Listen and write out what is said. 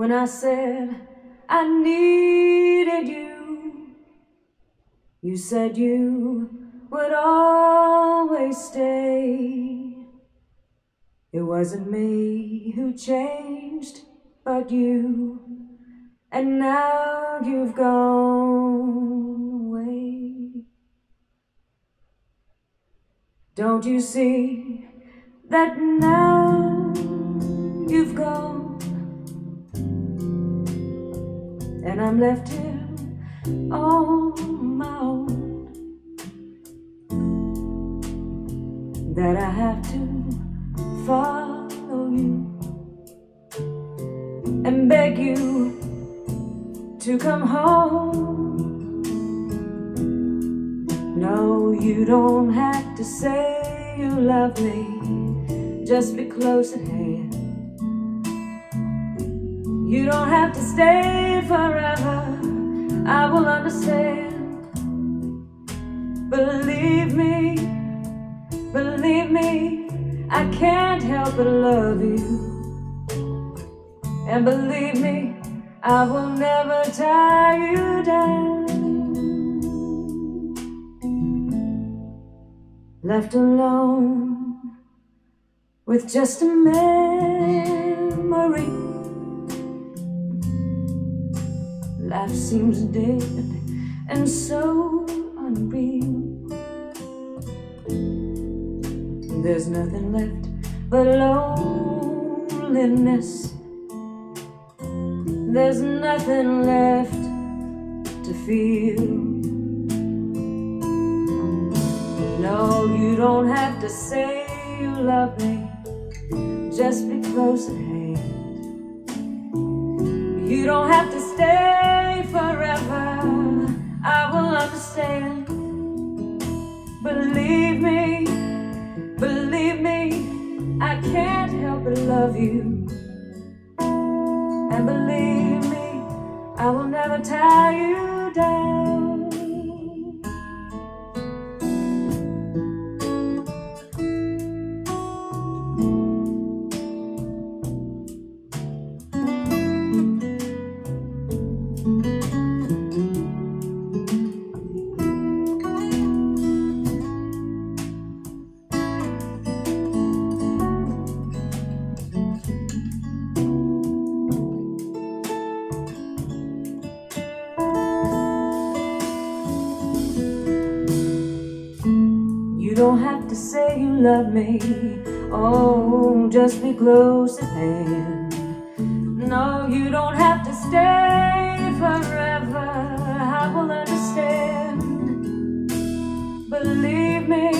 when I said I needed you. You said you would always stay. It wasn't me who changed, but you. And now you've gone away. Don't you see that now you've gone? And I'm left here on my own. That I have to follow you and beg you to come home. No, you don't have to say you love me, just be close at hand. You don't have to stay forever, I will understand. Believe me, believe me, I can't help but love you. And believe me, I will never tie you down. Left alone with just a memory. Life seems dead and so unreal. There's nothing left but loneliness. There's nothing left to feel. No, you don't have to say you love me. Just be close at hand. You don't have to stay Believe me, believe me, I can't help but love you. And believe me, I will never tie you down. don't have to say you love me. Oh, just be close at hand. No, you don't have to stay forever. I will understand. Believe me